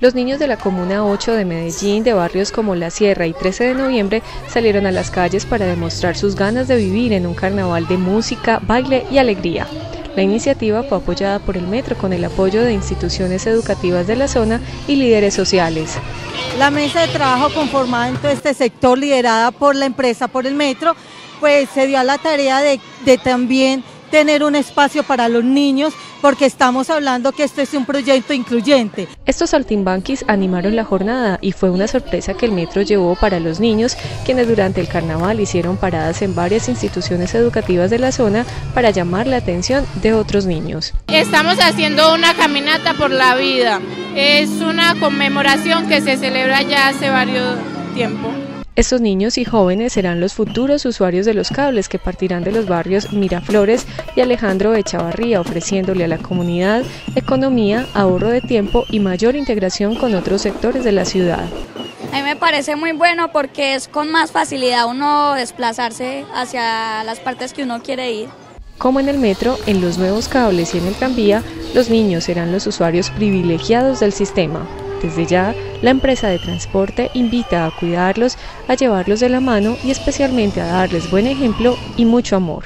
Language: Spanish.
Los niños de la Comuna 8 de Medellín, de barrios como La Sierra y 13 de noviembre, salieron a las calles para demostrar sus ganas de vivir en un carnaval de música, baile y alegría. La iniciativa fue apoyada por el Metro con el apoyo de instituciones educativas de la zona y líderes sociales. La mesa de trabajo conformada en todo este sector, liderada por la empresa, por el Metro, pues se dio a la tarea de, de también tener un espacio para los niños, porque estamos hablando que esto es un proyecto incluyente. Estos saltimbanquis animaron la jornada y fue una sorpresa que el metro llevó para los niños, quienes durante el carnaval hicieron paradas en varias instituciones educativas de la zona para llamar la atención de otros niños. Estamos haciendo una caminata por la vida. Es una conmemoración que se celebra ya hace varios tiempo. Estos niños y jóvenes serán los futuros usuarios de los cables que partirán de los barrios Miraflores y Alejandro Echavarría, ofreciéndole a la comunidad economía, ahorro de tiempo y mayor integración con otros sectores de la ciudad. A mí me parece muy bueno porque es con más facilidad uno desplazarse hacia las partes que uno quiere ir. Como en el metro, en los nuevos cables y en el tranvía, los niños serán los usuarios privilegiados del sistema. Desde ya, la empresa de transporte invita a cuidarlos, a llevarlos de la mano y especialmente a darles buen ejemplo y mucho amor.